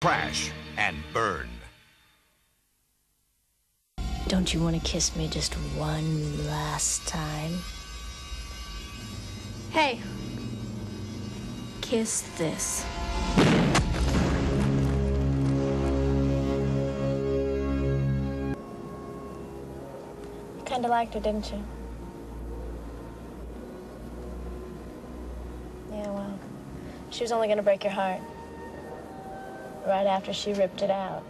crash, and burn. Don't you want to kiss me just one last time? Hey, kiss this. You kind of liked her, didn't you? Yeah, well, she was only going to break your heart right after she ripped it out.